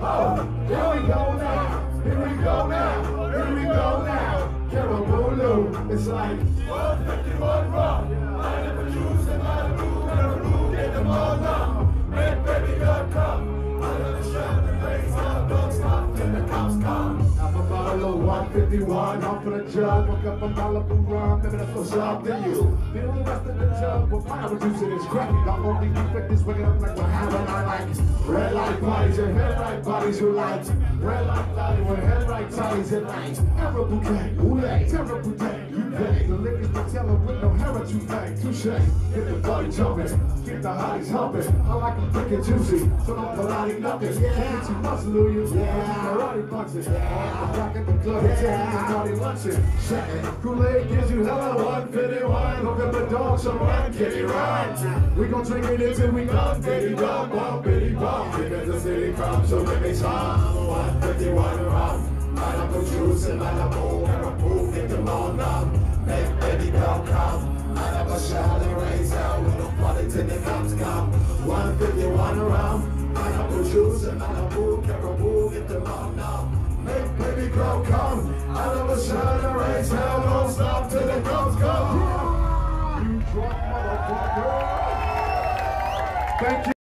Oh, here we go now. Here we go now. Here we go now. Caribou Lou. It's like 151 rock. 151, off for the jug, woke up a Malibu rum, maybe that's what's up to you. Fill the rest of the jug with power juice and it's cracky. The only defect is waking up like what happened I like. Red light bodies and red light bodies who like. Red light body with head right toddies at night. Terror bouquet, oulay, terror bouquet, you pay. The liquors to tell them with no hair to pay. Touche, get the body jumping, get the hotties humping. I like them thick and juicy, so don't Pilates nothing. Can't get too much, Louis. Yeah, karate punching. I'm the club, taking the party luncheon. Kool-Aid gives you hella 151. Hook up the dog, so run, kitty, run. We gon' drink it until we come, bitty bum, bum, bitty bum. Because the city comes, so let me some 151 rum. Malibu juice and Malibu, Caribou, get them on up. Make baby girl come. I never shall and raise hell when the party till the cops come. 151 rum. Raise hell, don't stop till the cops come. You drunk motherfucker. Thank you.